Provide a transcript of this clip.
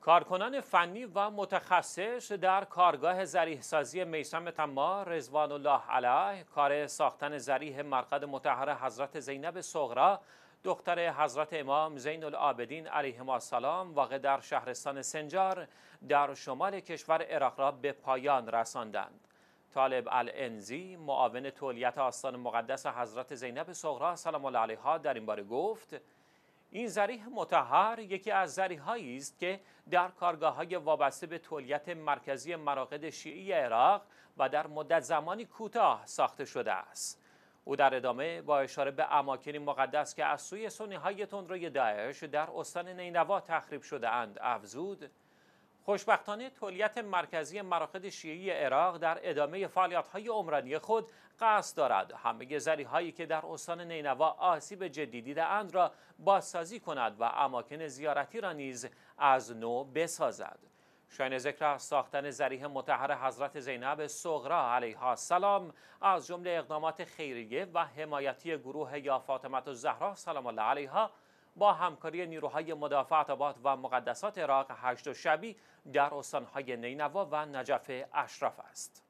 کارکنان فنی و متخصص در کارگاه زریح سازی میسم تما رضوان الله علیه کار ساختن زریح مرقد متحر حضرت زینب صغرا دختر حضرت امام زین العابدین علیه السلام واقع در شهرستان سنجار در شمال کشور عراق را به پایان رساندند. طالب الانزی معاون تولیت آستان مقدس حضرت زینب صغرا سلام الله علیها در این باره گفت این زریح متحر یکی از زریحهایی است که در کارگاه های وابسته به تولیت مرکزی مراقد شیعی عراق و در مدت زمانی کوتاه ساخته شده است. او در ادامه با اشاره به اماکنی مقدس که از سوی سنی های تندروی داعش در استان نینوا تخریب شده اند افزود خوشبختانه تولیت مرکزی مراقد شیعی عراق در ادامه فعالیت‌های عمرانی خود قصد دارد. همه زری هایی که در استان نینوا آسیب جدی دیده اند را بازسازی کند و اماکن زیارتی را نیز از نو بسازد. شاین ذکر ساختن زریح متحر حضرت زینب صغرا علیها السلام از جمله اقدامات خیریه و حمایتی گروه یا فاطمت الزهرا سلام الله علیها با همکاری نیروهای مدافعت آباد و مقدسات عراق هشت و شبی در استانهای نینوا و نجف اشرف است.